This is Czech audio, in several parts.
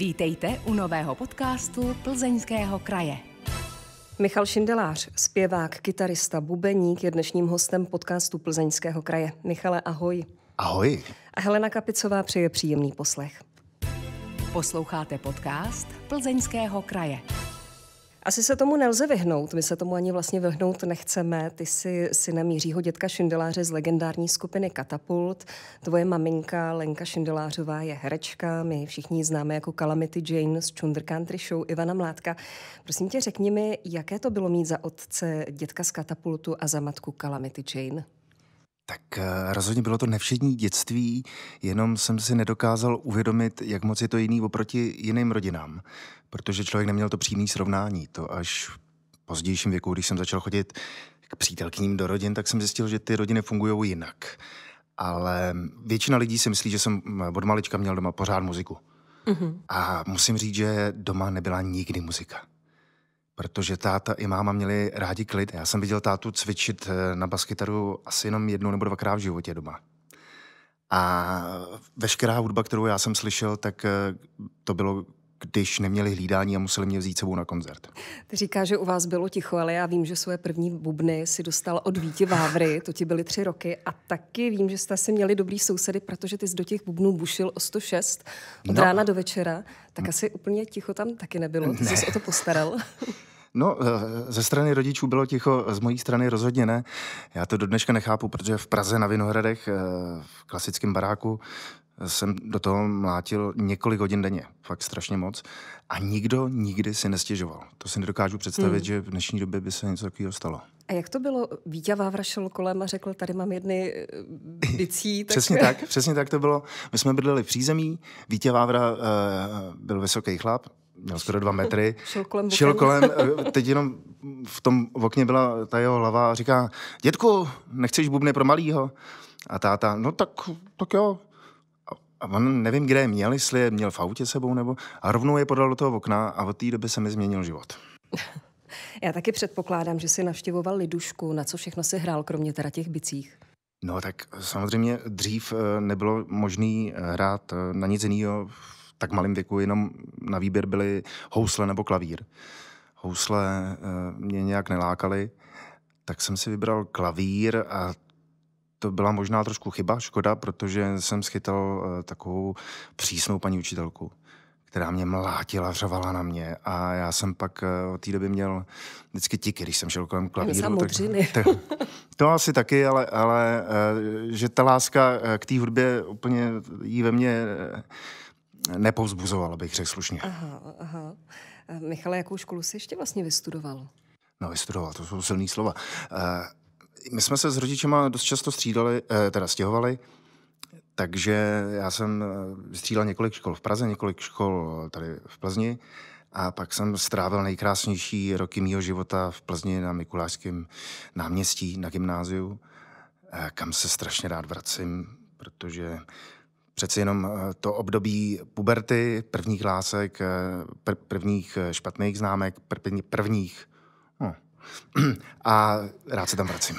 Vítejte u nového podcastu Plzeňského kraje. Michal Šindelář, zpěvák, kytarista, bubeník je dnešním hostem podcastu Plzeňského kraje. Michale, ahoj. Ahoj. A Helena Kapicová přeje příjemný poslech. Posloucháte podcast Plzeňského kraje. Asi se tomu nelze vyhnout, my se tomu ani vlastně vyhnout nechceme. Ty jsi synem Jiřího dětka Šindeláře z legendární skupiny Katapult. Tvoje maminka Lenka Šindelářová je herečka, my všichni známe jako Calamity Jane z Chunder Country Show Ivana Mládka. Prosím tě, řekni mi, jaké to bylo mít za otce dětka z Katapultu a za matku Calamity Jane? Tak eh, rozhodně bylo to nevšední dětství, jenom jsem si nedokázal uvědomit, jak moc je to jiný oproti jiným rodinám, protože člověk neměl to přímé srovnání. To až v pozdějším věku, když jsem začal chodit k přítelkyním do rodin, tak jsem zjistil, že ty rodiny fungují jinak. Ale většina lidí si myslí, že jsem od malička měl doma pořád muziku. Mm-hmm. A musím říct, že doma nebyla nikdy muzika protože táta i máma měli rádi klid. Já jsem viděl tátu cvičit eh, na baskytaru asi jenom jednou nebo dvakrát v životě doma. A veškerá hudba, kterou já jsem slyšel, tak eh, to bylo když neměli hlídání a museli mě vzít sebou na koncert. Ty říká, že u vás bylo ticho, ale já vím, že svoje první bubny si dostal od Víti Vávry, to ti byly tři roky a taky vím, že jste si měli dobrý sousedy, protože ty jsi do těch bubnů bušil o 106 od no. rána do večera, tak asi úplně ticho tam taky nebylo, ty ne. jsi o to postaral. No, eh, ze strany rodičů bylo ticho, z mojí strany rozhodně ne. Já to do dneška nechápu, protože v Praze na Vinohradech, eh, v klasickém baráku, jsem do toho mlátil několik hodin denně, fakt strašně moc. A nikdo nikdy si nestěžoval. To si nedokážu představit, hmm. že v dnešní době by se něco takového stalo. A jak to bylo? Vítě Vávra šel kolem a řekl, tady mám jedny eh, bicí. Tak... přesně tak, přesně tak to bylo. My jsme bydleli v přízemí, Vítě Vávra uh, byl vysoký chlap, měl skoro dva metry. Šel kolem, šel kolem eh, teď jenom v tom okně byla ta jeho hlava a říká, dětku, nechceš bubny pro malýho? A táta, no tak, tak jo. A on nevím, kde je měl, jestli je měl v autě sebou nebo... A rovnou je podal do toho okna a od té doby se mi změnil život. Já taky předpokládám, že si navštěvoval Lidušku. Na co všechno si hrál, kromě teda těch bicích? No tak samozřejmě dřív eh, nebylo možné hrát eh, na nic jiného tak malém věku jenom na výběr byly housle nebo klavír. Housle mě nějak nelákaly, tak jsem si vybral klavír a to byla možná trošku chyba, škoda, protože jsem schytal uh, takovou přísnou paní učitelku, která mě mlátila, řvala na mě a já jsem pak uh, od té doby měl vždycky tiky, když jsem šel kolem klavíru. Tak, tak, to asi taky, ale, ale uh, že ta láska k té hudbě úplně jí ve mně nepovzbuzoval, abych řekl slušně. Aha, aha. Michale, jakou školu jsi ještě vlastně vystudoval? No, vystudoval, to jsou silné slova. My jsme se s rodičema dost často střídali, uh, teda stěhovali, takže já jsem vystřídal několik škol v Praze, několik škol tady v Plzni a pak jsem strávil nejkrásnější roky mého života v Plzni na Mikulášském náměstí na gymnáziu, kam se strašně rád vracím, protože přeci jenom eh, to období puberty, prvních lásek, eh, pr- prvních eh, špatných známek, pr- prvních. A rád se tam vracím.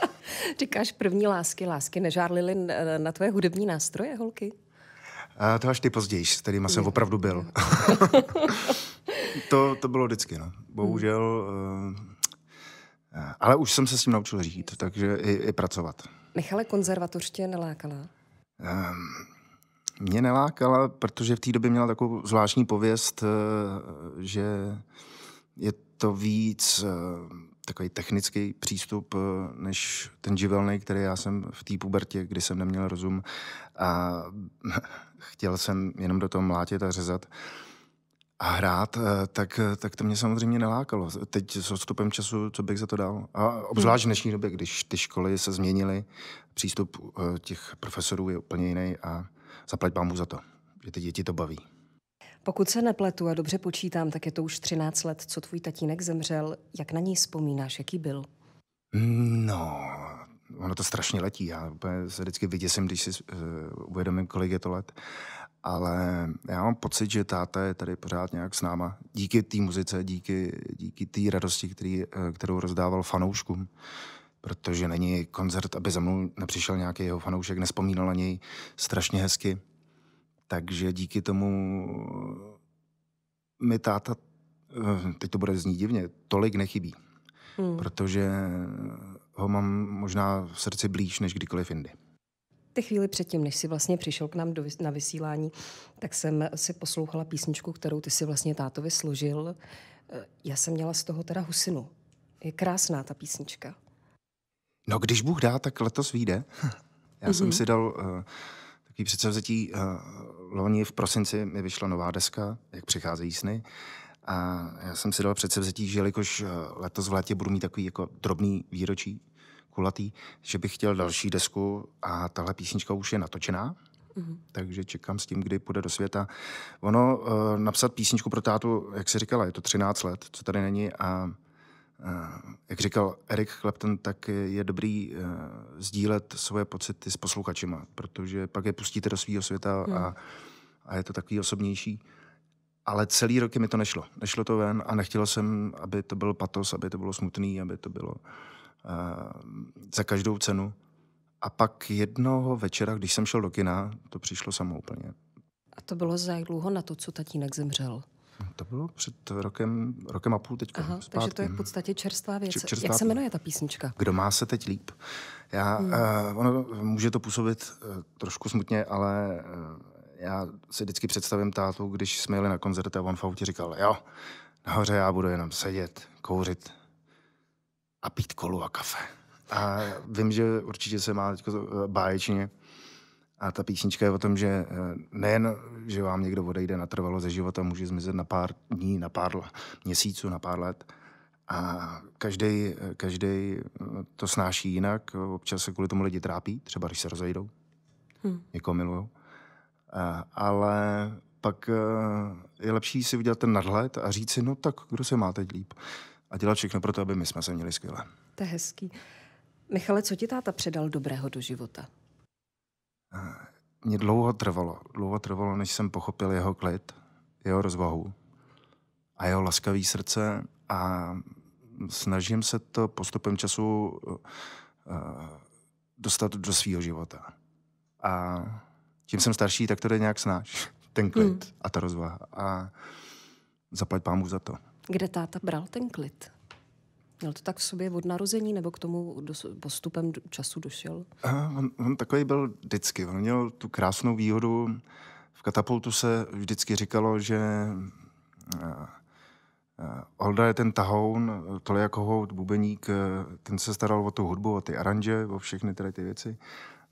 Říkáš první lásky, lásky nežárlily na tvoje hudební nástroje, holky? A to až ty později, s kterýma jsem opravdu byl. to, to bylo vždycky, no. Bohužel. Hmm. Ale už jsem se s tím naučil žít, takže i, i pracovat. Michale, konzervatoř tě nelákala? Um, mě nelákala, protože v té době měla takovou zvláštní pověst, že je to víc eh, takový technický přístup, eh, než ten živelný, který já jsem v té pubertě, kdy jsem neměl rozum a chtěl jsem jenom do toho mlátit a řezat a hrát, tak, tak to mě samozřejmě nelákalo. Teď s odstupem času, co bych za to dal. A obzvlášť v dnešní době, když ty školy se změnily, přístup těch profesorů je úplně jiný a zaplať pámu za to, že ty děti to baví. Pokud se nepletu a dobře počítám, tak je to už 13 let, co tvůj tatínek zemřel. Jak na něj vzpomínáš, jaký byl? No, ono to strašně letí. Já se vždycky vyděsím, když si uh, uvědomím, kolik je to let. Ale já mám pocit, že táta je tady pořád nějak s náma. Díky té muzice, díky, díky té radosti, který, uh, kterou rozdával fanouškům protože není koncert, aby za mnou nepřišel nějaký jeho fanoušek, nespomínal na něj strašně hezky. Takže díky tomu mi táta, eh, teď to bude znít divně, tolik nechybí. Hmm. Protože ho mám možná v srdci blíž než kdykoliv jindy. Ty chvíli předtím, než jsi vlastně přišel k nám do, na vysílání, tak jsem si poslouchala písničku, kterou ty si vlastně tátovi složil. Eh, já jsem měla z toho teda husinu. Je krásná ta písnička. No, když Bůh dá, tak letos vyjde. Já mm-hmm. jsem mhm. si dal uh, takový předsevzetí. Uh, loni v prosinci mi vyšla nová deska, jak přicházejí sny. A já jsem si dal předsevzetí, že jelikož uh, letos v létě budu mít takový jako drobný výročí, kulatý, že bych chtěl další desku a tahle písnička už je natočená. Mm-hmm. Takže čekám s tím, kdy půjde do světa. Ono, uh, napsat písničku pro tátu, jak si říkala, je to 13 let, co tady není a jak říkal Eric Clapton, tak je dobrý uh, sdílet svoje pocity s posluchačima, protože pak je pustíte do svého světa hmm. a, a je to takový osobnější. Ale celý roky mi to nešlo. Nešlo to ven a nechtěl jsem, aby to byl patos, aby to bylo smutný, aby to bylo uh, za každou cenu. A pak jednoho večera, když jsem šel do kina, to přišlo samo úplně. A to bylo za jak dlouho na to, co tatínek zemřel? To bylo před rokem, rokem a půl teď. Aha, takže to je v podstatě čerstvá věc. Čerstvá Jak se jmenuje ta písnička? Kdo má se teď líp? Já, hmm. uh, ono může to působit uh, trošku smutně, ale uh, já si vždycky představím tátu, když jsme jeli na koncert a on v autě říkal, jo, nahoře já budu jenom sedět, kouřit a pít kolu a kafe. A vím, že určitě se má teď báječně, a ta písnička je o tom, že eh, nejen, že vám někdo odejde natrvalo ze života, může zmizet na pár dní, na pár měsíců, na pár let. A každý, každý eh, to snáší jinak. Občas se kvůli tomu lidi trápí, třeba když se rozejdou, hmm. někoho milujou. Ale pak eh, je lepší si udělat ten nadhled a říct si, no tak kdo se má teď líp. A dělat všechno pro to, aby my jsme se měli skvěle. To je hezký. Michale, co ti táta předal dobrého do života? Mě dlouho trvalo, dlouho trvalo, než jsem pochopil jeho klid, jeho rozvahu a jeho laskavý srdce a snažím se to postupem času uh, dostat do svého života. A tím jsem starší, tak to jde nějak snáš. Ten klid hmm. a ta rozvaha. A zaplať pámu za to. Kde táta bral ten klid? Měl to tak v sobě od narození, nebo k tomu postupem času došel? On, on takový byl vždycky. On měl tu krásnou výhodu. V katapultu se vždycky říkalo, že Olda je ten tahoun, tohle jako hout, bubeník, ten se staral o tu hudbu, o ty aranže, o všechny tady ty věci.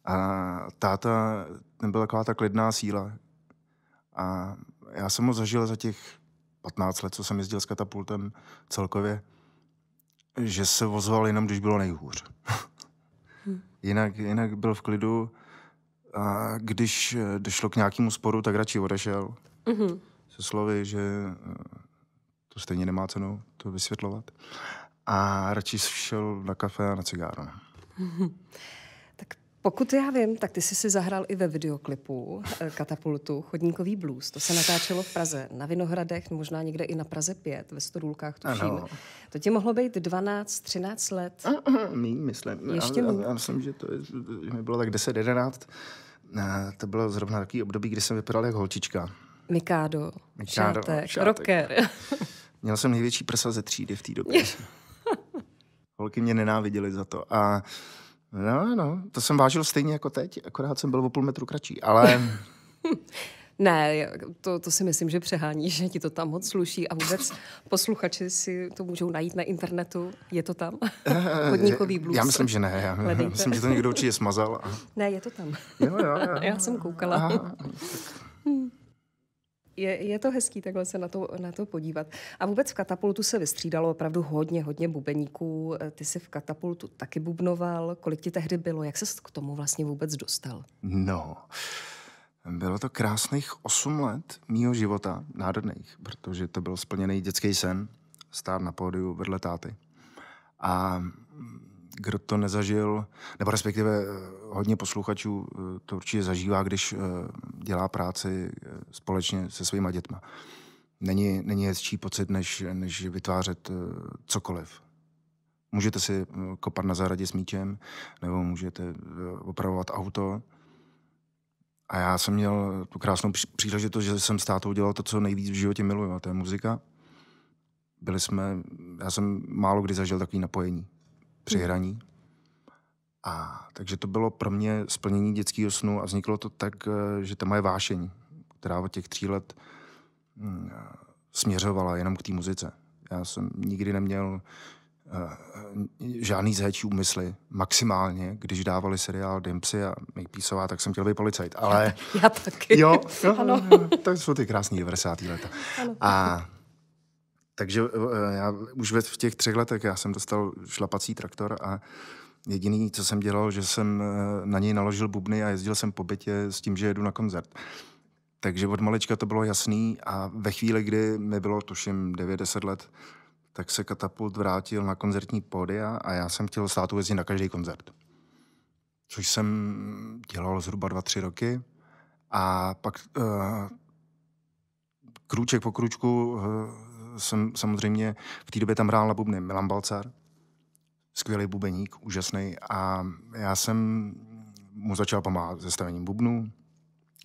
A táta, ten byl taková ta klidná síla. A já jsem ho zažil za těch 15 let, co jsem jezdil s katapultem celkově že se ozval jenom, když bylo nejhůř. Hmm. jinak, jinak byl v klidu a když eh, došlo k nějakému sporu, tak radši odešel. Mm-hmm. Se slovy, že eh, to stejně nemá cenu to vysvětlovat. A radši šel na kafe a na cigáro. Mm-hmm. Pokud já vím, tak ty jsi si zahrál i ve videoklipu eh, Katapultu Chodníkový blues. To se natáčelo v Praze, na Vinohradech, možná někde i na Praze 5, ve Stodůlkách, tuším. Ano. To ti mohlo být 12, 13 let? Mí, myslím. Ještě já, já, já, myslím, že to je, že mi bylo tak 10, 11. To bylo zrovna takový období, kdy jsem vypadal jako holčička. Mikádo, Mikádo šátek, šátek. rocker. Měl jsem největší prsa ze třídy v té době. Holky mě nenáviděly za to. A No, no, to jsem vážil stejně jako teď, akorát jsem byl o půl metru kratší, ale... ne, to, to si myslím, že přehání, že ti to tam moc sluší a vůbec posluchači si to můžou najít na internetu. Je to tam? Hodníkový blues. Já myslím, že ne. Já Hledejte. myslím, že to někdo určitě smazal. A... Ne, je to tam. jo, jo, jo. Já jsem koukala. Aha, je, je to hezký takhle se na to, na to podívat. A vůbec v katapultu se vystřídalo opravdu hodně, hodně bubeníků. Ty jsi v katapultu taky bubnoval. Kolik ti tehdy bylo? Jak se k tomu vlastně vůbec dostal? No, bylo to krásných osm let mýho života, nádherných, protože to byl splněný dětský sen, stát na pódiu vedle táty. A kdo to nezažil, nebo respektive eh, hodně posluchačů eh, to určitě zažívá, když eh, dělá práci společně se svýma dětma. Není, není hezčí pocit, než, než vytvářet cokoliv. Můžete si kopat na zahradě s míčem, nebo můžete opravovat auto, A já jsem měl tu krásnou příležitost, že jsem s tátou dělal to, co nejvíc v životě miluju, a to je muzika. Byli jsme, já jsem málo kdy zažil takový napojení při hmm. hraní. A takže to bylo pro mě splnění dětského snu a vzniklo to tak, eh, že ta moje vášeň, která od těch tří let hm, směřovala jenom k té muzice. Já jsem nikdy neměl uh, žádný zhéčí úmysly. Maximálně, když dávali seriál Dempsey a Makepeaceová, tak jsem chtěl být policajt. Ale... Já taky. Jo, jo, ano. to jsou ty krásné 90. leta. Ano. A takže eh, já už v těch třech letech já jsem dostal šlapací traktor a jediný, co jsem dělal, že jsem eh, na něj naložil bubny a jezdil jsem po bytě s tím, že jedu na koncert. Takže od malička to bylo jasný a ve chvíli, kdy mi bylo, tuším, 9-10 let, tak se katapult vrátil na koncertní pódia a já jsem chtěl státu jezdit na každý koncert. Což jsem dělal zhruba 2-3 roky a pak uh, krůček po krůčku uh, jsem samozřejmě v té době tam hrál na bubny Milan Balcar, skvělý bubeník, úžasný a já jsem mu začal pomáhat se stavením bubnů,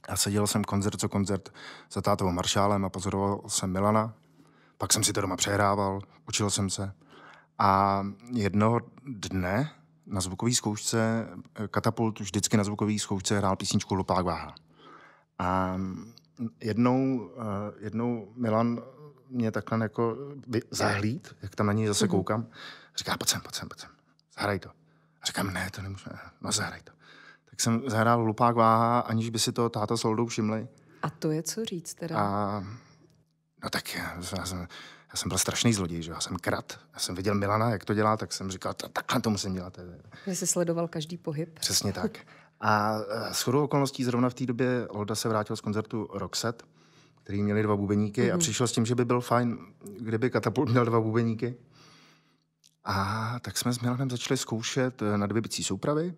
a seděl jsem koncert co koncert za tátovou maršálem a pozoroval jsem Milana. Pak jsem si to doma přehrával, učil jsem se. A jednoho dne na zvukové zkoušce, Katapult vždycky na zvukové zkoušce hrál písničku Lupák váha. A jednou, eh, jednou Milan mě takhle jako zahlíd, jak tam na něj zase mhm. koukám. Říká, pojď sem, pojď sem, pojď sem, zahraj to. A říkám, ne, to nemůžu, no zahraj to tak jsem zahrál Lupák váha, aniž by si to táta s Oldou všimli. A to je co říct teda? A, no tak já, já, jsem, já jsem byl strašný zloděj, že já jsem krat. Já jsem viděl Milana, jak to dělá, tak jsem říkal, takhle to musím dělat. Že jsi sledoval každý pohyb. Přesně tak. A s chodou okolností zrovna v té době Olda se vrátil z koncertu Roxette, který měli dva bubeníky mm-hmm. a mhm. přišel s tím, že by byl fajn, kdyby Katapult měl dva bubeníky. A tak jsme s Milanem začali zkoušet na dvě bicí soupravy.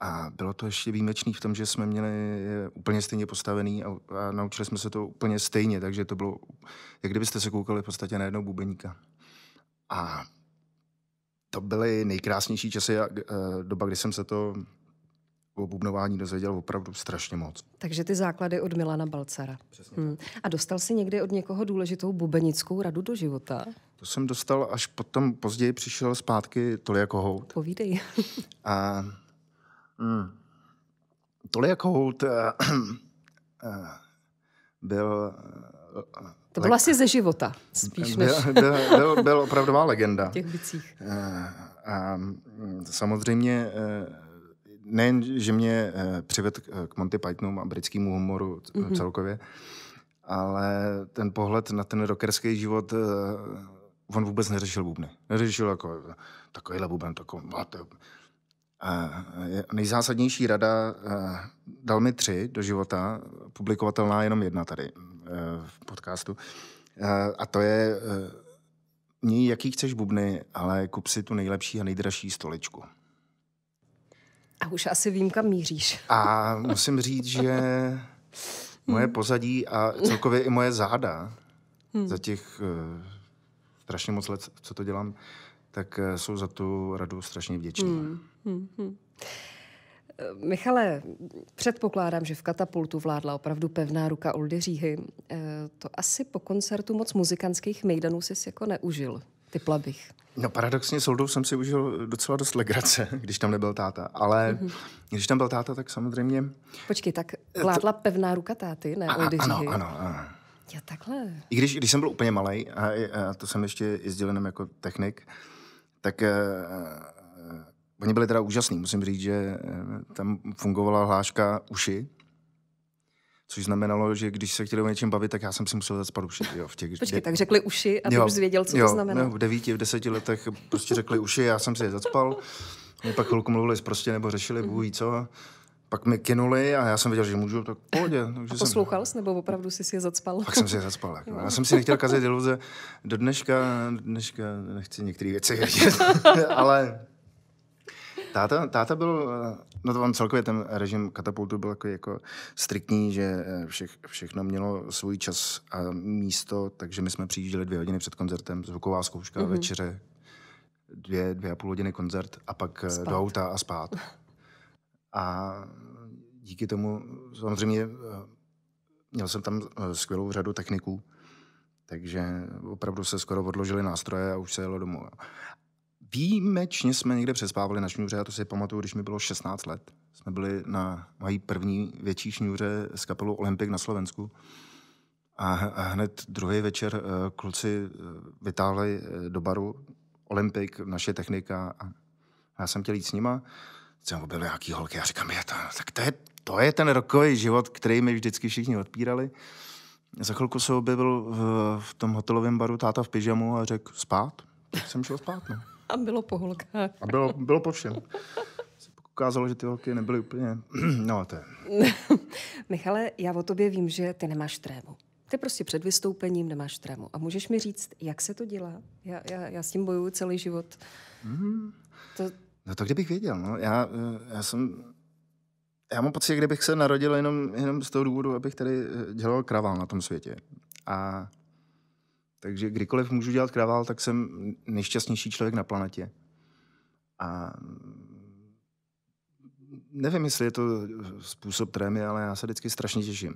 A bylo to ještě výjimečný v tom, že jsme měli je úplně stejně postavený a, a naučili jsme se to úplně stejně, takže to bylo, jak kdybyste se koukali v podstatě na jednou bubeníka. A to byly nejkrásnější časy a e, doba, kdy jsem se to o bubnování dozvěděl opravdu strašně moc. Takže ty základy od Milana Balcara. Hmm. A dostal si někdy od někoho důležitou bubenickou radu do života? To jsem dostal, až potom později přišel zpátky Tolia Kohout. Povídej. a Hmm. Tohle jako Holt uh, uh, byl... Uh, to bylo asi ze života, spíš byl, než... Byl, byl, byl opravdová legenda. V těch bicích. Uh, a mm, samozřejmě nejen, že mě uh, přivedl k Monty Pythonu a britskému humoru mm-hmm. celkově, ale ten pohled na ten rockerský život, uh, on vůbec neřešil bubny. Neřešil jako takovýhle buben, takový, nejzásadnější rada dal mi tři do života, publikovatelná jenom jedna tady v podcastu. A to je, měj jaký chceš bubny, ale kup si tu nejlepší a nejdražší stoličku. A už asi vím, kam míříš. A musím říct, že moje pozadí a celkově i moje záda hmm. za těch uh, strašně moc let, co to dělám, tak uh, jsou za tu radu strašně vděční. Hmm. Hmm, hmm. Michale, předpokládám, že v katapultu vládla opravdu pevná ruka Oldy Říhy. Eh, to asi po koncertu moc muzikantských mejdanů jsi jako neužil, typla bych. No paradoxně s Oldou jsem si užil docela dost legrace, když tam nebyl táta. Ale mm-hmm. když tam byl táta, tak samozřejmě... Počkej, tak vládla to... pevná ruka táty, ne Oldy? Ano, ano, ano. Já takhle. I když, když jsem byl úplně malý, a, a to jsem ještě jezdil jenom jako technik, tak Oni byli teda úžasní, musím říct, že eh, tam fungovala hláška uši, což znamenalo, že když se chtěli o něčem bavit, tak já jsem si musel zacpat uši. Jo, v těch, Počkej, de... tak řekli uši a ty jo, už zvěděl, co jo, to znamená. No, v devíti, v deseti letech prostě řekli uši, já jsem si je zacpal. Mě pak chvilku mluvili prostě nebo řešili, bůh co. Pak mi kinuli a já jsem věděl, že můžu, tak pohodě. Takže a poslouchal jsi, nebo opravdu jsi si je zacpal? Pak jsem si je zacpal. Jako. Já jsem si nechtěl kazit iluze. Do dneška, dneška nechci některé věci vědět, ale Táta, táta byl, eh, no to on celkově ten režim katapultu byl jako, jako striktní, že eh, vše, všechno mělo svůj čas a místo, takže my jsme přijížděli dvě hodiny před koncertem, zvuková zkouška, mm-hmm. večeře, dvě, dvě a půl hodiny koncert a pak eh, spát. do auta a spát. A díky tomu samozřejmě měl jsem tam skvělou řadu techniků, takže opravdu se skoro odložili nástroje a už se jelo domů. Výjimečně jsme někde přespávali na šňůře, já to si pamatuju, když mi bylo 16 let. Jsme byli na mojí první větší šňůře s kapelou Olympik na Slovensku. A, hned druhý večer uh, kluci uh, vytáhli uh, do baru Olympik, naše technika a já jsem chtěl jít s nima. Jsem byl nějaký holky a říkám, je to, tak to je, to je ten rokový život, který mi vždycky všichni odpírali. Za chvilku se objevil v, v tom hotelovém baru táta v pyžamu a řekl spát. Tak jsem šel spát, no. A bylo po holkách. A bylo, bylo po všem. Se ukázalo, že ty holky nebyly úplně... no, to je... Michale, já o tobě vím, že ty nemáš trému. Ty prostě před vystoupením nemáš trému. A můžeš mi říct, jak se to dělá? Já, já, já s tím bojuju celý život. Mm. To... No to kdybych věděl. No. Já, eh, já jsem já mám pocit, kdybych se narodil jenom, jenom z toho důvodu, abych tady eh, dělal kravál na tom světě. A takže kdykoliv můžu dělat kravál, tak jsem nejšťastnější člověk na planetě. A nevím, jestli je to způsob trémy, ale já se vždycky strašně těším.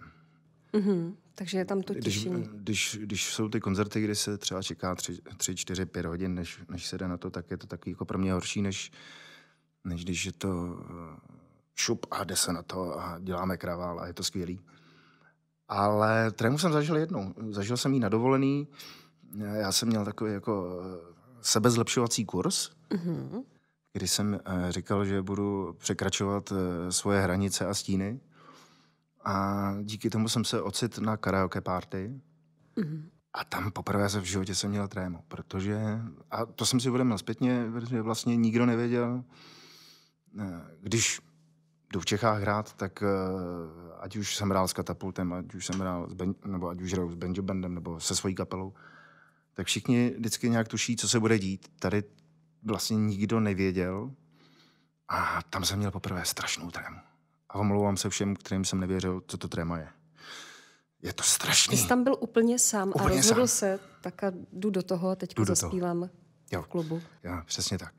Mm-hmm. Takže je tam to těšení. Když, když, když jsou ty koncerty, kdy se třeba čeká tři, tři čtyři, pět hodin, než, než se jde na to, tak je to taky jako pro mě horší, než, než když je to šup a jde se na to a děláme kravál a je to skvělý. Ale trému jsem zažil jednou. Zažil jsem ji na dovolený. Já jsem měl takový jako eh, sebezlepšovací kurz, mm-hmm. kdy jsem eh, říkal, že budu překračovat eh, svoje hranice a stíny. A díky tomu jsem se ocit na karaoke party. Mm-hmm. A tam poprvé se v životě jsem měl trému, protože, a to jsem si uvědomil zpětně, protože vlastně nikdo nevěděl, když jdu v Čechách hrát, tak uh, ať už jsem hrál s Katapultem, ať už jsem hrál s ben, nebo ať už hraju s Benjo Bandem nebo se svojí kapelou, tak všichni vždycky nějak tuší, co se bude dít. Tady vlastně nikdo nevěděl a tam jsem měl poprvé strašnou trému. A omlouvám se všem, kterým jsem nevěřil, co to tréma je. Je to strašný. Ty jsi tam byl úplně sám úplně a rozhodl sám. se, tak a jdu do toho a teď zaspívám jo. v klubu. Jo, přesně tak.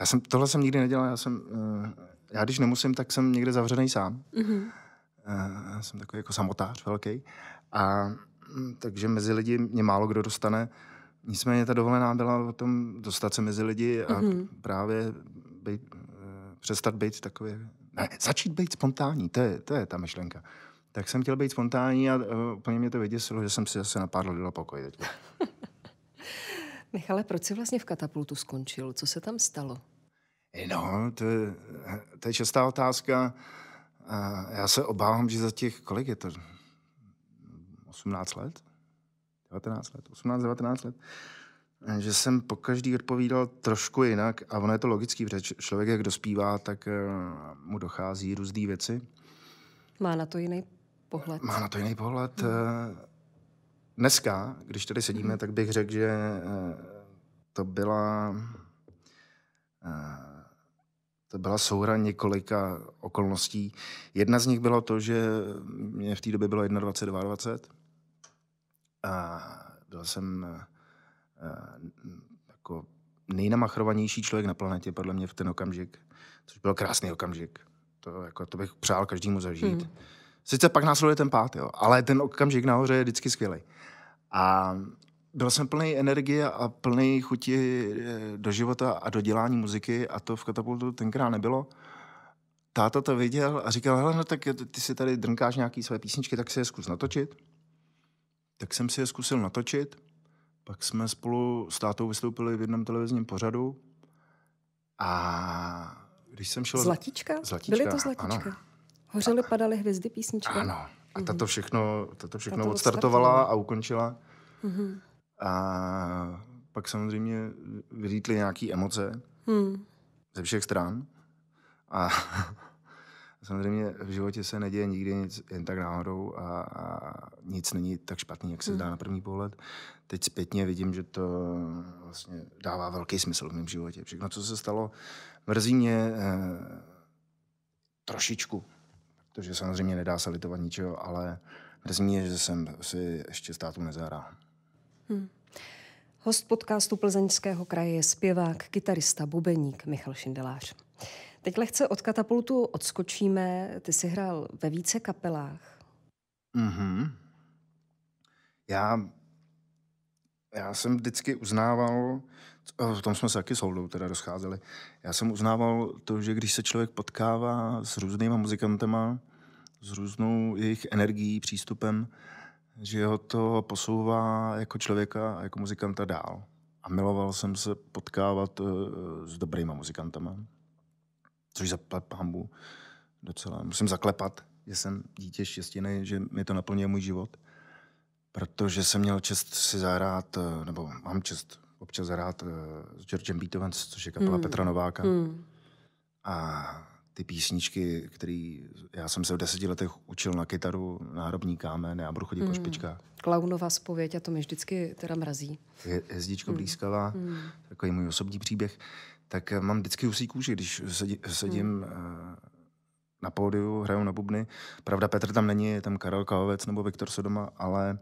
Já jsem, tohle jsem nikdy nedělal, já jsem, uh, já když nemusím, tak jsem někde zavřený sám. Mm-hmm. Uh, jsem takový jako samotář velký. A mm, takže mezi lidi mě málo kdo dostane. Nicméně ta dovolená byla o tom dostat se mezi lidi a mm-hmm. právě být, uh, přestat být takový, ne, začít být spontánní, to je, to je ta myšlenka. Tak jsem chtěl být spontánní a uh, úplně mě to vyděsilo, že jsem si zase na pár dal pokoj teď. Michale, proč jsi vlastně v katapultu skončil? Co se tam stalo? No, to je, to je častá otázka. Já se obávám, že za těch, kolik je to? 18 let? 19 let? 18, 19 let? Že jsem po každý odpovídal trošku jinak a ono je to logický, protože člověk, jak dospívá, tak eh, mu dochází různé věci. Má na to jiný pohled. Má na to jiný pohled. Hmm. Dneska, když tady sedíme, hmm. tak bych řekl, že eh, to byla to byla souhra několika okolností. Jedna z nich bylo to, že mě v té době bylo 21, 22 a byl jsem jako nejnamachrovanější člověk na planetě, podle mě v ten okamžik, což byl krásný okamžik. To, jako, to bych přál každému zažít. Hmm. Sice pak následuje ten pát, jo, ale ten okamžik nahoře je vždycky skvělý. A byl jsem plný energie a plný chuti eh, do života a do dělání muziky a to v katapultu tenkrát nebylo. Táta to viděl a říkal, hele, no tak ty si tady drnkáš nějaký své písničky, tak si je zkus natočit. Tak jsem si je zkusil natočit. Pak jsme spolu s tátou vystoupili v jednom televizním pořadu. A když jsem šel... Zlatíčka? Zlatíčka Byly to zlatíčka? Ano. Hořely, padaly hvězdy písnička? Ano. A tato všechno, tato všechno tato odstartovala a ukončila. Mm-hmm. A pak samozřejmě vylítly nějaké emoce hmm. ze všech stran. A samozřejmě v životě se neděje nikdy nic jen tak náhodou a, a nic není tak špatný, jak se hmm. zdá na první pohled. Teď zpětně vidím, že to vlastně dává velký smysl v mém životě. Všechno, co se stalo, mrzí mě eh, trošičku, protože samozřejmě nedá se litovat ničeho, ale mrzí mě, že jsem si ještě státu nezahrál. Hmm. Host podcastu Plzeňského kraje je zpěvák, kytarista, bubeník Michal Šindelář. Teď lehce od katapultu odskočíme. Ty jsi hrál ve více kapelách. Mm-hmm. Já, já jsem vždycky uznával, v tom jsme se taky s Holdou teda rozcházeli, já jsem uznával to, že když se člověk potkává s různýma muzikantama, s různou jejich energií, přístupem, že ho to posouvá jako člověka a jako muzikanta dál. A miloval jsem se potkávat uh, s dobrýma muzikantama, což za pambu docela musím zaklepat, že jsem dítě štěstěný, že mi to naplňuje můj život. Protože jsem měl čest si zahrát, eh, nebo mám čest občas zahrát uh, s Georgem Beethoven, což je kapela hmm. Petra Nováka. Hmm. A ty písničky, které já jsem se v deseti letech učil na kytaru, náhrobní kámen, já budu chodit hmm. po špičkách. Klaunová spověď a to mi vždycky teda mrazí. Je, jezdičko hmm. blízkala, hmm. takový můj osobní příběh. Tak eh, mám vždycky husí kůži, když sedí, sedím hmm. uh, na pódiu, hraju na bubny. Pravda, Petr tam není, je tam Karel Kavovec nebo Viktor Sodoma, ale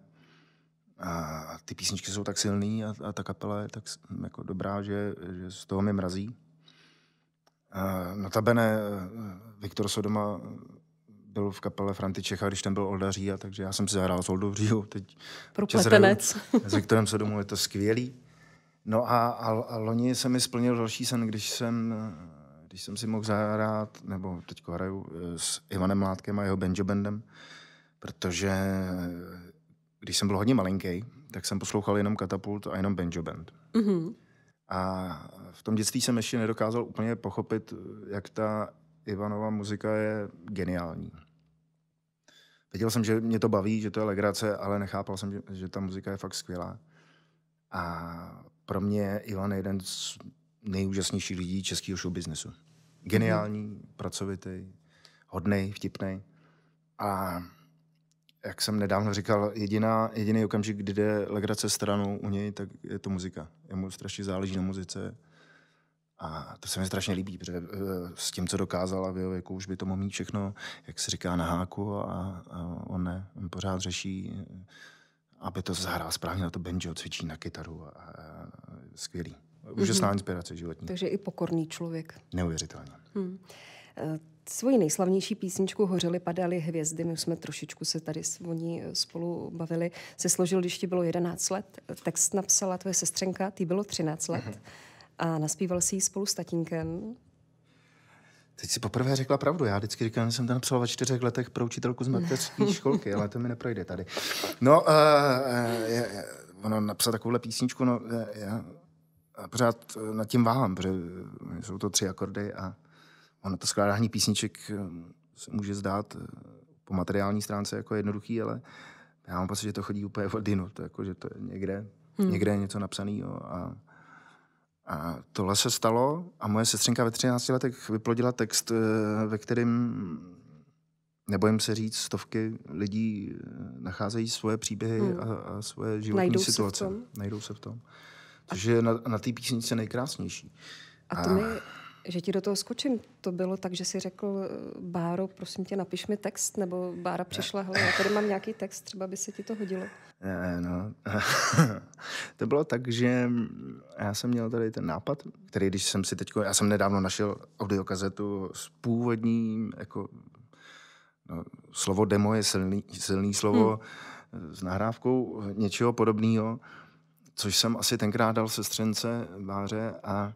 a ty písničky jsou tak silný a, a ta kapela je tak jako dobrá, že, že z toho mi mrazí. Notabene eh, Viktor Sodoma byl v kapele Franty Čecha, když ten byl oldaří, a takže já jsem si zahrál s Oldou Říhou. Teď Propletenec. S Viktorem Sodomou je to skvělý. No a, a, a loni se mi splnil další sen, když jsem, když jsem si mohl zahrát, nebo teď hraju eh, s Ivanem Mládkem a jeho banjo bandem, protože když jsem byl hodně malinký, tak jsem poslouchal jenom Katapult a jenom banjo band. Mm-hmm. A v tom dětství jsem ještě nedokázal úplně pochopit, jak ta Ivanova muzika je geniální. Věděl jsem, že mě to baví, že to je legrace, ale nechápal jsem, že, že ta muzika je fakt skvělá. A pro mě Ivan je jeden z nejúžasnějších lidí českého showbiznesu. Geniální, mm-hmm. pracovitý, hodný, vtipný. A jak jsem nedávno říkal, jediná, jediný okamžik, kdy jde legrace stranou u něj, tak je to muzika. Jemu strašně záleží na muzice. A to se mi strašně líbí, protože eh, s tím, co dokázala v jeho věku, už by to mohl mít všechno, jak se říká, na háku a, a on ne. On pořád řeší, aby to zahrál správně na to banjo, cvičí na kytaru a, a skvělý. Úžasná mm-hmm. inspirace životní. Takže i pokorný člověk. Neuvěřitelně. Hmm. Svoji nejslavnější písničku Hořely padaly hvězdy, my už jsme trošičku se tady o ní eh, spolu bavili, se složil, když ti bylo 11 let. Text napsala tvoje sestřenka, ty bylo 13 let. Uh-huh. A naspíval si ji spolu s tatínkem. Teď si poprvé řekla pravdu. Já vždycky říkám, že jsem to napsal ve čtyřech letech pro učitelku z mateřské školky, ale to mi neprojde tady. No, uh, je, je, ono napsat takovouhle písničku, no, já pořád nad tím váhám, protože jsou to tři akordy a ono to skládání písniček eh, se může zdát eh, po materiální stránce jako jednoduchý, ale já mám pocit, že to chodí úplně od dinu, to jako, že to je někde, hmm. někde je něco napsaného a, a tohle se stalo a moje sestřenka ve 13 letech vyplodila text, eh, ve kterém nebojím se říct, stovky lidí nacházejí svoje příběhy hmm. a, a svoje životní Najdou situace. Se. Najdou se v tom. Což je na, na té písničce nejkrásnější. A to a... mi že ti do toho skočím. To bylo tak, že si řekl, Báro, prosím tě, napiš mi text, nebo Bára přišla, hele, já tady mám nějaký text, třeba by se ti to hodilo. Ne, no. to bylo tak, že já jsem měl tady ten nápad, který, když jsem si teď, já jsem nedávno našel audiokazetu s původním, jako, no, slovo demo je silný, silný slovo, hmm. s nahrávkou něčeho podobného, což jsem asi tenkrát dal sestřence Báře a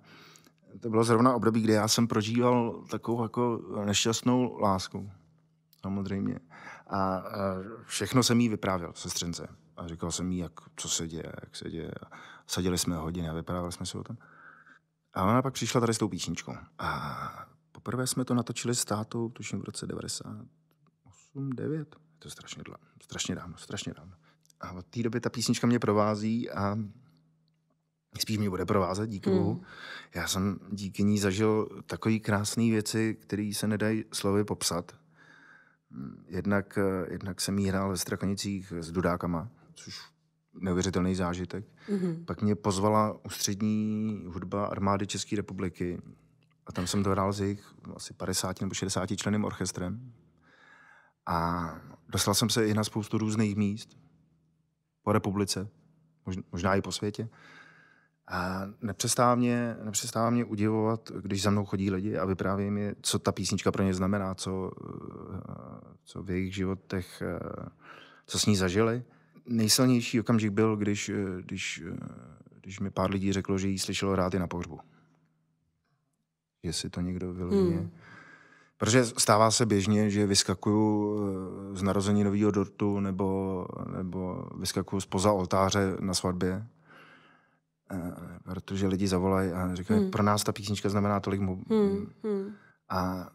to bylo zrovna období, kdy já jsem prožíval takovou jako nešťastnou lásku. Samozřejmě. A, a všechno jsem jí vyprávěl, sestřence. A říkal jsem jí, jak, co se děje, jak se děje. A sadili jsme hodiny a vyprávěli jsme si o tom. A ona pak přišla tady s tou písničkou. A poprvé jsme to natočili s tátou, tuším v roce 98, 9. Je to strašně, strašně dávno, strašně dávno. A od té doby ta písnička mě provází a spíš mě bude provázet, díky hmm. bohu. Já jsem díky ní zažil takové krásné věci, které se nedají slovy popsat. Jednak, jednak jsem jí hrál ve Strakonicích s dudákama, což neuvěřitelný zážitek. Mm-hmm. Pak mě pozvala ústřední hudba armády České republiky a tam jsem to hrál s jejich asi 50 nebo 60 členým orchestrem. A dostal jsem se i na spoustu různých míst po republice, možná i po světě. A nepřestává mě, nepřestává mě udivovat, když za mnou chodí lidi a vyprávějí mi, co ta písnička pro ně znamená, co, co v jejich životech, co s ní zažili. Nejsilnější okamžik byl, když, když, když mi pár lidí řeklo, že jí slyšelo hrát i na pohřbu. Jestli to někdo vyloženě... Hmm. Protože stává se běžně, že vyskakuju z nového dortu nebo, nebo vyskakuju spoza oltáře na svatbě Eh, protože lidi zavolají a říkají, hmm. pro nás ta písnička znamená tolik. Mu... Hmm. Hmm. A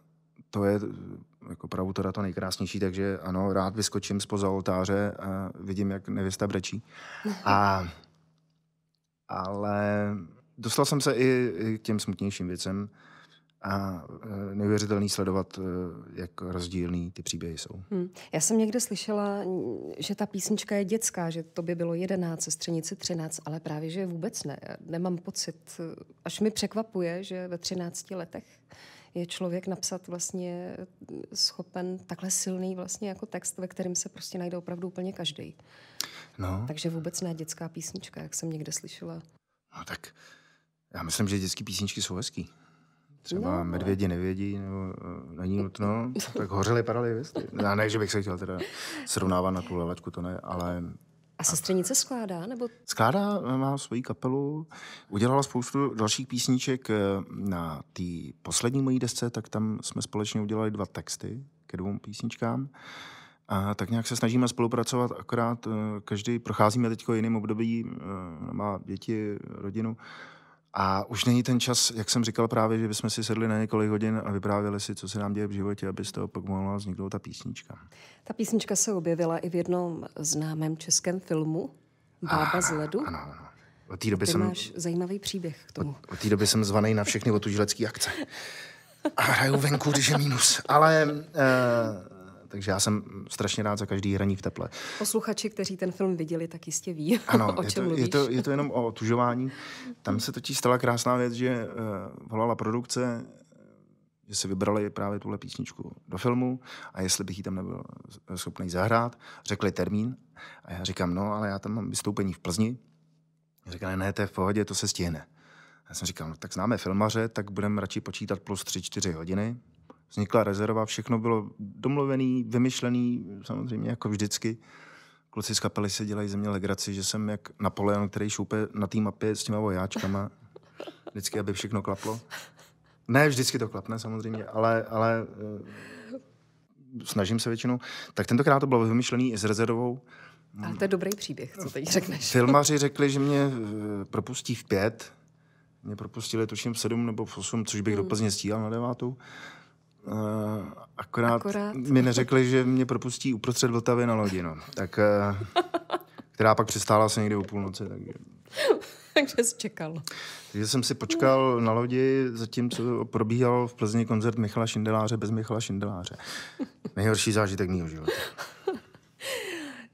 to je jako pravdu teda to nejkrásnější, takže ano, rád vyskočím spoza oltáře a vidím, jak nevěsta brečí. A, ale dostal jsem se i, i k těm smutnějším věcem a e, neuvěřitelný sledovat, e, jak rozdílný ty příběhy jsou. Hmm. Já jsem někde slyšela, že ta písnička je dětská, že to by bylo 11, sestřenici 13, ale právě, že vůbec ne. Nemám pocit, až mi překvapuje, že ve 13 letech je člověk napsat vlastně schopen takhle silný vlastně jako text, ve kterém se prostě najde opravdu úplně každý. No. Takže vůbec ne dětská písnička, jak jsem někde slyšela. No tak já myslím, že dětské písničky jsou hezký třeba no. medvědi nevědí, nebo uh, není nutno, tak hořely padaly věci. Já ne, že bych se chtěl teda srovnávat na tu levačku, to ne, ale... A sestřenice skládá, nebo? Skládá, má svoji kapelu, udělala spoustu dalších písniček eh, na té poslední mojí desce, tak tam jsme společně udělali dva texty ke dvou písničkám. A tak nějak se snažíme spolupracovat, akorát eh, každý procházíme teď jiným období, má děti, rodinu, a už není ten čas, jak jsem říkal právě, že bychom si sedli na několik hodin a vyprávěli si, co se nám děje v životě, aby z toho pak mohla vzniknout ta písnička. Ta písnička se objevila i v jednom známém českém filmu Bába ah, z ledu. Ano, ano. Od té doby Ty jsem, máš zajímavý příběh k tomu. Od, od té doby jsem zvaný na všechny otužilecké akce. A hraju venku, když je mínus. Ale uh, takže já jsem strašně rád za každý hraní v teple. Posluchači, kteří ten film viděli, tak jistě ví, ano, o čem je to, je to, je to jenom o tužování. Tam se totiž stala krásná věc, že uh, volala produkce, že si vybrali právě tuhle písničku do filmu a jestli bych ji tam nebyl schopný zahrát, řekli termín a já říkám, no, ale já tam mám vystoupení v Plzni. Říkali, ne, to je v pohodě, to se stihne. Já jsem říkal, no tak známe filmaře, tak budeme radši počítat plus 3-4 hodiny vznikla rezerva, všechno bylo domluvený, vymyšlený, samozřejmě jako vždycky. Kluci z kapely se dělají ze mě legraci, že jsem jak Napoleon, který šoupe na té mapě s těma vojáčkama. Vždycky, aby všechno klaplo. Ne, vždycky to klapne samozřejmě, ale, ale uh, snažím se většinou. Tak tentokrát to bylo vymyšlený i s rezervou. Ale to je dobrý příběh, co teď řekneš. Filmaři řekli, že mě uh, propustí v pět. Mě propustili tuším v sedm nebo v osm, což bych hmm. do Plzně stíhal na devátou. Uh, akorát, akorát mi neřekli, že mě propustí uprostřed Vltavy na lodi, no. Tak, uh, která pak přistála se někdy o půlnoci, takže... takže jsi čekal. Takže jsem si počkal na lodi, zatímco probíhal v Plzni koncert Michala Šindeláře bez Michala Šindeláře. Nejhorší zážitek mého života.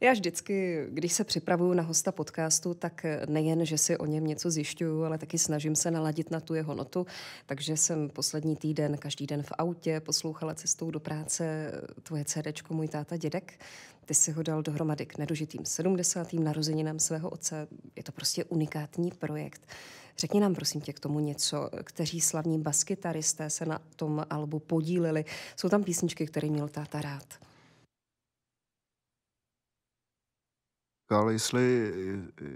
Já vždycky, když se připravuju na hosta podcastu, tak nejen, že si o něm něco zjišťuju, ale taky snažím se naladit na tu jeho notu. Takže jsem poslední týden, každý den v autě poslouchala cestou do práce tvoje CDčko Můj táta dědek. Ty si ho dal dohromady k nedožitým 70. narozeninám svého otce. Je to prostě unikátní projekt. Řekni nám prosím tě k tomu něco, kteří slavní baskytaristé se na tom albu podíleli. Jsou tam písničky, které měl táta rád. Říkal, jestli,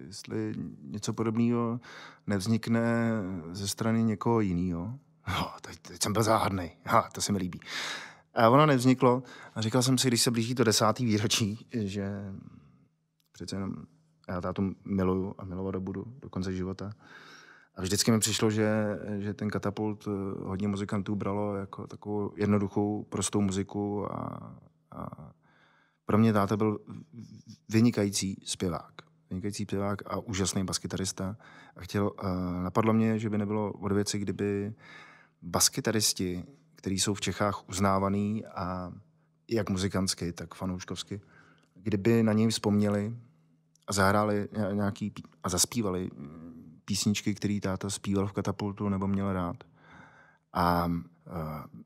jestli něco podobného nevznikne ze strany někoho jiného. No, teď, teď jsem byl záhadný. Ha, to se mi líbí. A ono nevzniklo. A říkal jsem si, když se blíží to desátý výročí, že přece jenom já tátu miluju a milovat budu do konce života. A vždycky mi přišlo, že, že ten katapult hodně muzikantů bralo jako takovou jednoduchou, prostou muziku a, a pro mě táta byl vynikající zpěvák. Vynikající zpěvák a úžasný baskytarista. A chtěl, uh, napadlo mě, že by nebylo od věci, kdyby baskytaristi, kteří jsou v Čechách uznávaný a jak muzikantsky, tak fanouškovsky, kdyby na něj vzpomněli a zahráli nějaký a zaspívali písničky, který táta zpíval v katapultu nebo měl rád. A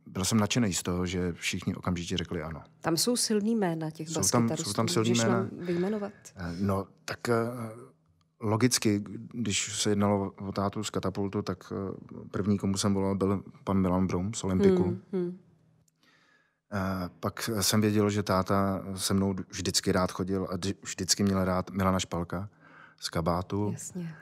byl jsem nadšený z toho, že všichni okamžitě řekli ano. Tam jsou silný jména těch jsou tam, jsou tam silný jména. vyjmenovat? Uh, no, tak uh, logicky, když se jednalo o tátu z katapultu, tak eh, první, komu jsem volal, byl pan Milan Brum z Olympiku. Hmm, hmm. Pak jsem věděl, že táta se mnou vždycky rád chodil a vždycky měl rád Milana Špalka z Kabátu. Jasně.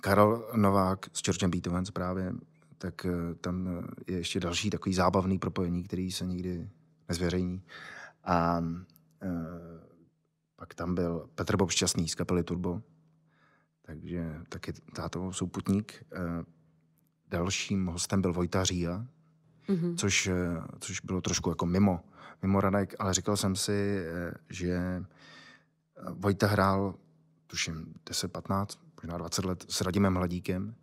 Karel Novák s Georgem Beethoven právě, tak tam je ještě další takový zábavný propojení, který se nikdy nezveřejní. A pak tam byl Petr Bob Šťastný z kapely Turbo, takže taky táto souputník. Eh, dalším hostem byl Vojta Říja, mm-hmm. což, eh, což bylo trošku jako mimo, mimo Radek, ale říkal jsem si, eh, že Vojta hrál, tuším, 10-15, možná 20 let s Radimem Hladíkem,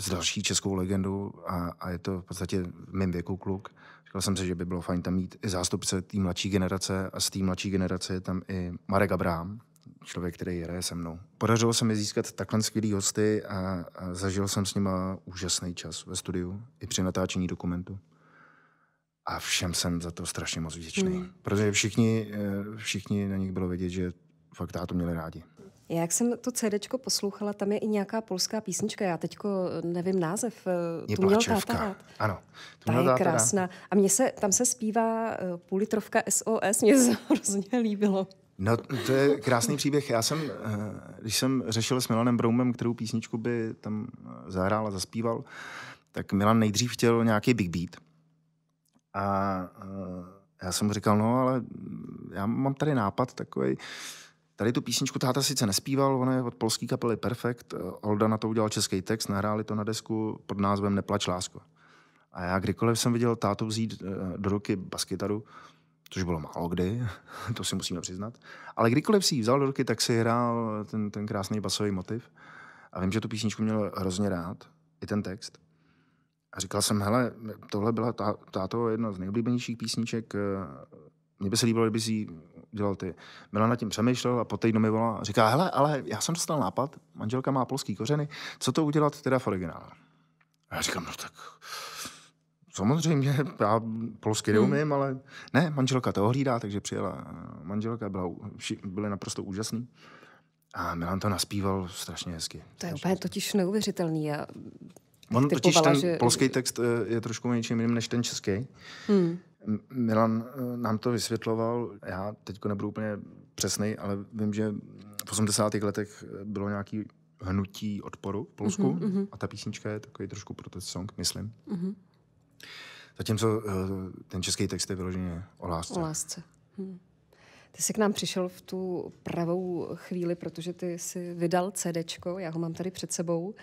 s další českou legendou a, a je to v podstatě v mém věku kluk. Říkal jsem si, že by bylo fajn tam mít i zástupce té mladší generace a z té mladší generace je tam i Marek Abraham, člověk, který hraje se mnou. Podařilo se mi získat takhle skvělý hosty a, a zažil jsem s nima úžasný čas ve studiu i při natáčení dokumentu. A všem jsem za to strašně moc vděčný. Mm. Protože všichni, eh, všichni na nich bylo vidět, že fakt to měli rádi. Já jak jsem to CD poslouchala, tam je i nějaká polská písnička, já teďko nevím název. Eh, je tu měl táta Ano. Ta je krásná. A mně se, tam se zpívá eh, půlitrovka SOS, mě se hrozně líbilo. No, to je krásný příběh. Já jsem, eh, když jsem řešil s Milanem Broumem, kterou písničku by tam eh, zahrál a zaspíval, tak Milan nejdřív chtěl nějaký big beat. A eh, já jsem mu říkal, no ale já mám tady nápad takový. Tady tu písničku táta sice nespíval, ona je od polské kapely Perfect. Olda na to udělal český text, nahráli to na desku pod názvem Neplač lásko. A já kdykoliv jsem viděl tátu vzít do ruky baskytaru, což bylo málo kdy, to si musíme přiznat. Ale kdykoliv si ji vzal do ruky, tak si hrál ten, ten krásný basový motiv. A vím, že tu písničku měl hrozně rád, i ten text. A říkal jsem, hele, tohle byla tá, táto jedna z nejoblíbenějších písniček. Mně by se líbilo, kdyby si dělal ty. Milan nad tím přemýšlel a po týdnu mi volá a říká, hele, ale já jsem dostal nápad, manželka má polský kořeny, co to udělat teda v originále? A já říkám, no tak Samozřejmě, já polsky neumím, hmm. ale ne, manželka to ohlídá, takže přijela manželka, byla, byly naprosto úžasný. A Milan to naspíval strašně hezky. To je úplně totiž neuvěřitelný. A On totiž ten že... polský text eh, je trošku něčím jiným než ten český. Hmm. Milan eh, nám to vysvětloval, já teď nebudu úplně přesný, ale vím, že v 80. letech bylo nějaký hnutí odporu v Polsku mm-hmm. a ta písnička je takový trošku protest song, myslím. Mm-hmm. Zatímco eh, ten český text je vyloženě o lásce. O lásce. Hm. Ty jsi k nám přišel v tu pravou chvíli, protože ty jsi vydal CDčko, já ho mám tady před sebou.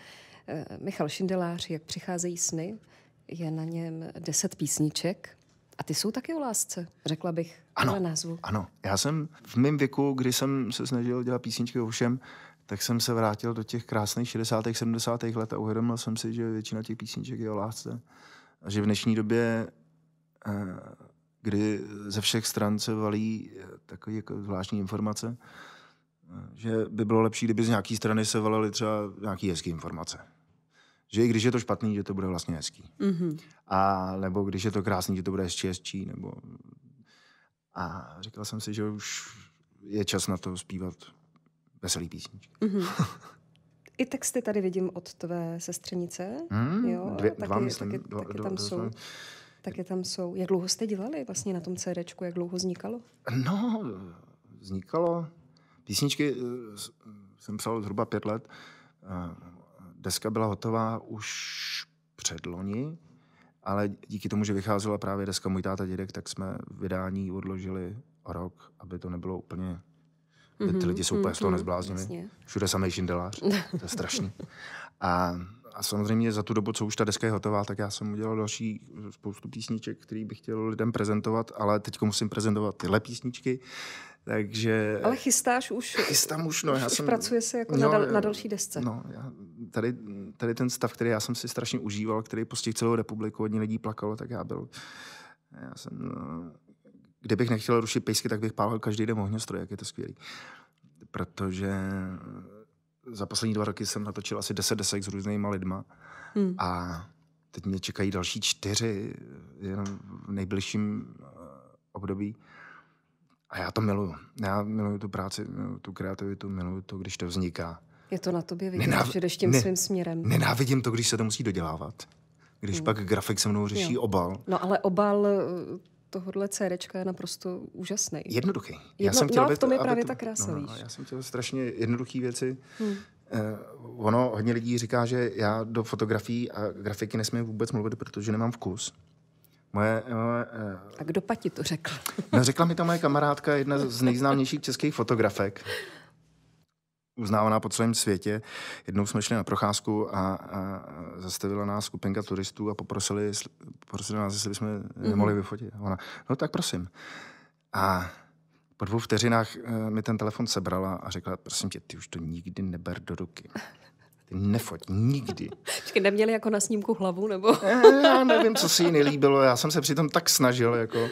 Eh, Michal Šindelář, Jak přicházejí sny, je na něm deset písniček. A ty jsou taky o lásce, řekla bych, ano, názvu. Ano, já jsem v mém věku, kdy jsem se snažil dělat písničky o všem, tak jsem se vrátil do těch krásných 60. 70. let a uvědomil jsem si, že většina těch písniček je o lásce. A že v dnešní době, eh, kdy ze všech stran se valí eh, takové jako zvláštní informace, eh, že by bylo lepší, kdyby z nějaké strany se valily třeba nějaké hezké informace. Že i když je to špatný, že to bude vlastně hezký. Mm-hmm. A nebo když je to krásný, že to bude hezčí, hezčí, nebo... A říkal jsem si, že už je čas na to zpívat veselý písničky. Mm-hmm. I texty tady vidím od tvé sestřenice. Hmm, jo, dvě, taky, dva, myslím. Taky, dva, taky dva, tam dva, jsou. Taky tam jsou. Jak dlouho jste dělali vlastně na tom CDčku? Jak dlouho vznikalo? No, vznikalo. Písničky eh, jsem psal zhruba pět let. Deska byla hotová už před loni, ale díky tomu, že vycházela právě deska Můj táta dědek, tak jsme vydání odložili rok, aby to nebylo úplně Mm-hmm, ty mhm, lidi jsou úplně z toho mhm, nezbláznili. Všude samý šindelář. To je strašný. A, a samozřejmě za tu dobu, co už ta deska je hotová, tak já jsem udělal další spoustu písniček, který bych chtěl lidem prezentovat, ale teď musím prezentovat tyhle písničky. Takže... Ale chystáš už? Chystám už, no. Já už jsem, pracuje se jako no, na, dal, na další desce. No, já, tady, tady ten stav, který já jsem si strašně užíval, který postihl celou republiku, hodně lidí plakalo, tak já byl... Já jsem no, kdybych nechtěl rušit pejsky, tak bych pálil každý den ohňostroj, jak je to skvělý. Protože za poslední dva roky jsem natočil asi deset desek s různýma lidma hmm. a teď mě čekají další čtyři jenom v nejbližším eh, období. A já to miluju. Já miluju tu práci, miluju tu kreativitu, miluju to, když to vzniká. Je to na tobě vidět, Nenáv... že jdeš tím ne, svým směrem. Nenávidím to, když se to musí dodělávat. Když hmm. pak grafik se mnou řeší jo. obal. No ale obal eh, tohohle CD je naprosto úžasný. Jednoduchý. Jedno, já jsem chtěl, no, v tom je právě to, ta krása, no, no, Já jsem chtěl strašně jednoduché věci. Hmm. Uh, ono, hodně lidí říká, že já do fotografií a grafiky nesmím vůbec mluvit, protože nemám vkus. Moje, moje, uh, a kdo ti to řekl? no, řekla mi to moje kamarádka, jedna z nejznámějších českých fotografek uznávaná po celém světě. Jednou jsme šli na procházku a, a zastavila nás skupinka turistů a poprosili, poprosili nás, jestli bychom mm-hmm. nemohli vyfotit. A ona, no tak prosím. A po dvou vteřinách uh, mi ten telefon sebrala a řekla, prosím tě, ty už to nikdy neber do ruky. Ty nefoť, nikdy. Počkej, neměli jako na snímku hlavu, nebo? Já nevím, co si jí nelíbilo, já jsem se přitom tak snažil, jako.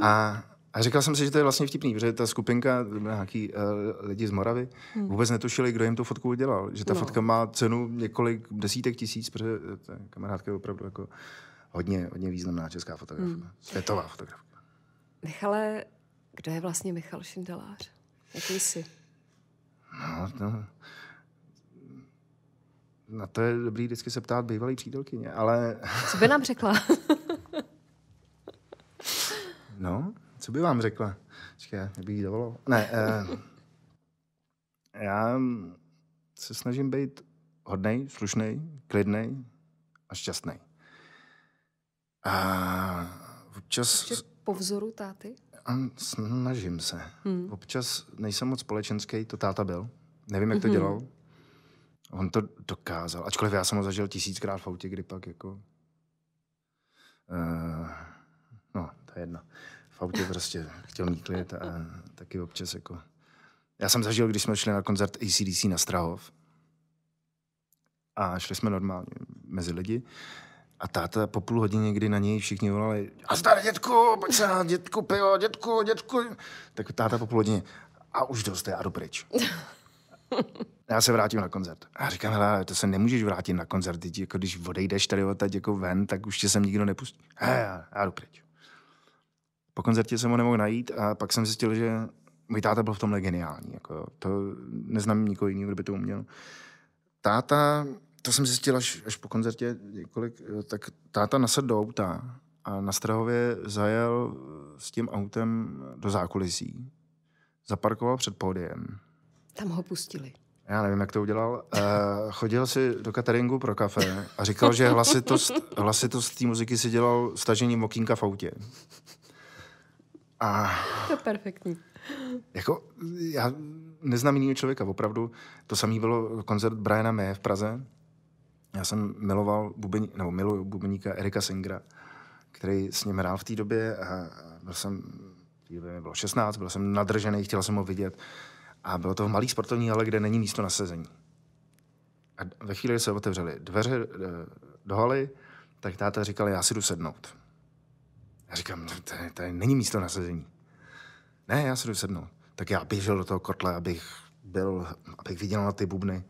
A a říkal jsem si, že to je vlastně vtipný, protože ta skupinka, nějaký uh, lidi z Moravy, hmm. vůbec netušili, kdo jim tu fotku udělal. Že ta no. fotka má cenu několik desítek tisíc, protože ta kamarádka je opravdu jako hodně, hodně významná česká fotografka. Hmm. Světová fotografka. Michale, kdo je vlastně Michal Šindelář? Jaký jsi? No, no, na to je dobrý vždycky se ptát bývalý přítelkyně, ale... Co by nám řekla? no, co by vám řekla? Počkej, bych jí dovolil. Ne, eh, já se snažím být hodnej, slušný, klidný a šťastný. A občas... Že po vzoru táty? Snažím se. Hmm. Občas nejsem moc společenský, to táta byl. Nevím, jak to mm-hmm. dělal. On to dokázal. Ačkoliv já jsem ho zažil tisíckrát v autě, kdy pak jako... Uh, no, to je jedno v autě prostě chtěl mít klid a taky občas jako... Já jsem zažil, když jsme šli na koncert ACDC na Strahov a šli jsme normálně mezi lidi a táta po půl hodině, kdy na něj všichni volali a zdar, dětku, pojď se na dětku, pivo, dětku, dětku. Tak táta po půl hodině a už dost, já jdu pryč. já se vrátím na koncert. A říkám, hele, to se nemůžeš vrátit na koncert, teď, jako když odejdeš tady odtaď jako ven, tak už tě sem nikdo nepustí. He, já, já jdu pryč. Po koncertě jsem ho nemohl najít a pak jsem zjistil, že můj táta byl v tomhle geniální. Jako, to neznám nikoho jiného, kdo by to uměl. Táta, to jsem zjistil až, až po koncertě několik, tak táta nasedl do auta a na Strahově zajel s tím autem do zákulisí. Zaparkoval před pódiem. Tam ho pustili. Já nevím, jak to udělal. Uh, chodil si do cateringu pro kafe a říkal, že hlasitost, hlasitost té muziky si dělal stažením okýnka v autě. A... To je perfektní. Jako, já neznám jiného člověka, opravdu. To samé bylo koncert Briana May v Praze. Já jsem miloval bubení, nebo miluju bubeníka Erika Singra, který s ním hrál v té době a byl jsem, v té době mi bylo 16, byl jsem nadržený, chtěl jsem ho vidět. A bylo to v malý sportovní hale, kde není místo na sezení. A ve chvíli, kdy se otevřely dveře eh, do haly, tak táta říkal, já si jdu sednout. Já říkám, no, tady, není místo na sezení. Ne, já se jdu sednout. Tak já běžel do toho kotle, abych byl, abych viděl na ty bubny.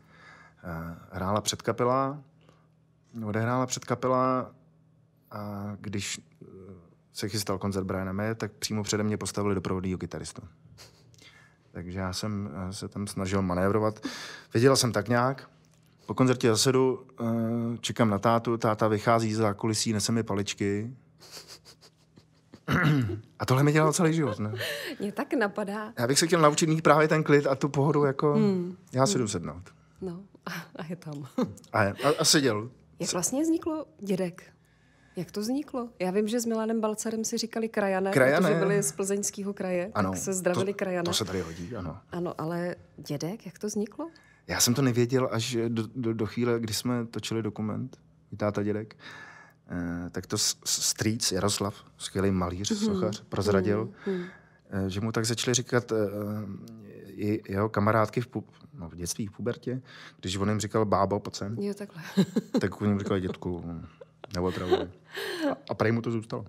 Eh, hrála předkapela, odehrála předkapela a když eh, se chystal koncert Briana May, tak přímo přede mě postavili doprovodného kytaristu. Takže já jsem eh, se tam snažil manévrovat. Viděl jsem tak nějak. Po koncertě zasedu, čekám na tátu, táta vychází z zákulisí, nese mi paličky, a tohle mi dělal celý život, ne? Mě tak napadá. Já bych se chtěl naučit mít právě ten klid a tu pohodu, jako hmm. já si jdu sednout. No, a je tam. a, je, a, a seděl. Jak vlastně vzniklo dědek? Jak to vzniklo? Já vím, že s Milanem Balcarem si říkali krajané, krajané. protože byli z plzeňského kraje, ano, tak se zdravili to, krajané. To se tady hodí, ano. Ano, ale dědek, jak to vzniklo? Já jsem to nevěděl až do, do, do chvíle, kdy jsme točili dokument, táta dědek. Eh, tak to strýc Jaroslav, skvělý malíř, mm-hmm. sochař, prozradil, mm-hmm. že mu tak začali říkat i jeho kamarádky v, pu- no, v dětství, v pubertě, když on jim říkal bábo, sem. Jo, takhle. tak oni jim říkali dětku, nebo A, a prej mu to zůstalo.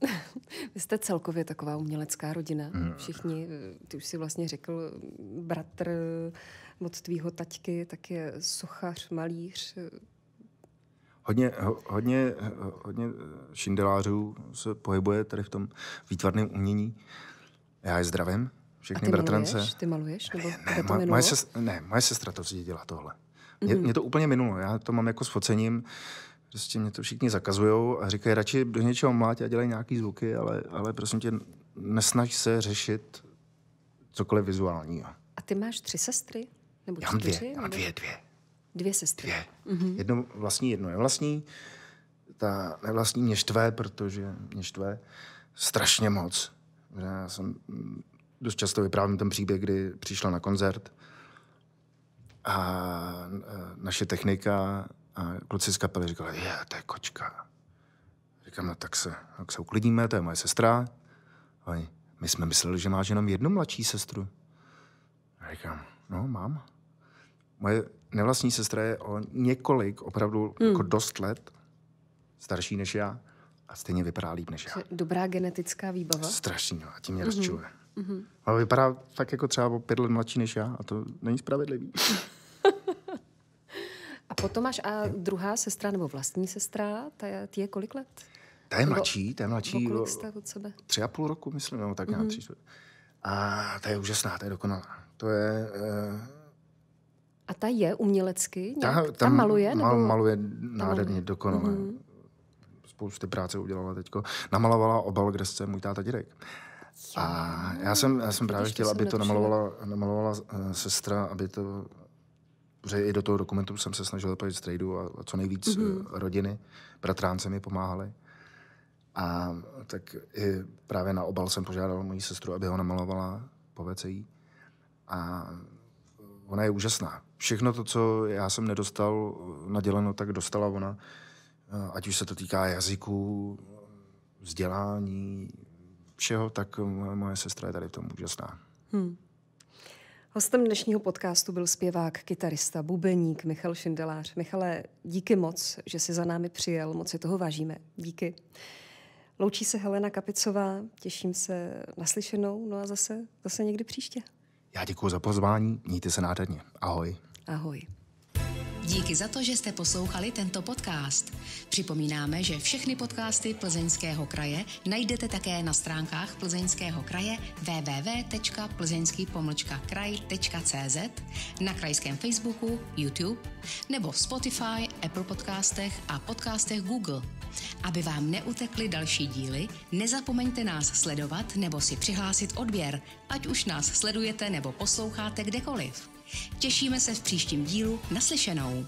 Vy jste celkově taková umělecká rodina. Mm. Všichni, ty už si vlastně řekl, bratr od tvýho taťky, tak je sochař, malíř, hodně, hodně, hodně šindelářů se pohybuje tady v tom výtvarném umění. Já je zdravím, všechny A ty bratrance. maluješ? Ty maluješ? Nebo Ne, tebe to moje, moje, sestra, ne, moje sestra to dělá tohle. Mě, mě to úplně minulo, já to mám jako s focením, prostě mě to všichni zakazujou a říkají radši do něčeho mlátě a dělají nějaký zvuky, ale, ale prosím tě, nesnaž se řešit cokoliv vizuálního. A ty máš tři sestry? Nebo Já mám čtyři? dvě, já mám dvě, dvě. Dvě sestry. Dvě. Mm-hmm. Jedno vlastní, jedno nevlastní. Ta nevlastní mě štve, protože mě štve strašně moc. Já jsem mm, dost často vyprávím ten příběh, kdy přišla na koncert a e, naše technika a kluci z kapely říkali, je, to je kočka. Říkám, no tak se, tak se uklidníme, to je moje sestra. A oni, my jsme mysleli, že máš jenom jednu mladší sestru. A říkám, no mám. Moje nevlastní sestra je o několik, opravdu hmm. jako dost let starší než já a stejně vypadá líp než já. Dobrá genetická výbava. Strašný, no, a tím mě rozčiluje. Mm-hmm. Ale vypadá fakt jako třeba o pět let mladší než já a to není spravedlivý. A potom máš a druhá sestra, nebo vlastní sestra, ta je, ty je kolik let? Ta je mladší, ta je mladší kolik jste od sebe? tři a půl roku, myslím, nebo tak nějak mm-hmm. tři. A ta je úžasná, ta je dokonalá. To je... Uh, A ta je umělecky? ta, Nějak, ta, maluje? Mal, nebo... maluje nádherně, dokonale. Mm-hmm. Spousty práce udělala teďko. Namalovala obal, kde se můj táta dědek. A já jsem, já jsem právě chtěl, aby to namalovala, namalovala uh, sestra, aby to... Protože i do toho dokumentu jsem se snažil zapojit strejdu a, a co nejvíc mm-hmm. rodiny. Bratránce mi pomáhali. A tak i právě na obal jsem požádal moji sestru, aby ho namalovala, povedce jí. A ona je úžasná. Všechno to, co já jsem nedostal naděleno, tak dostala ona. Eh, Ať už se to týká jazyků, vzdělání, všeho, tak moje, moje sestra je tady v tom úžasná. Hostem dnešního podcastu byl zpěvák, kytarista, bubeník Michal Šindelář. Michale, díky moc, že jsi za námi přijel, moc si toho vážíme. Díky. Loučí se Helena Kapicová, těším se naslyšenou, no a zase, zase někdy příště. Já děkuji za pozvání, mějte se nádherně. Ahoj. Ahoj. Díky za to, že jste poslouchali tento podcast. Připomínáme, že všechny podcasty Plzeňského kraje najdete také na stránkách Plzeňského kraje www.plzeňský-kraj.cz, na krajském Facebooku, YouTube nebo v Spotify, Apple podcastech a podcastech Google. Aby vám neutekly další díly, nezapomeňte nás sledovat nebo si přihlásit odběr, ať už nás sledujete nebo posloucháte kdekoliv. Těšíme se v příštím dílu naslyšenou.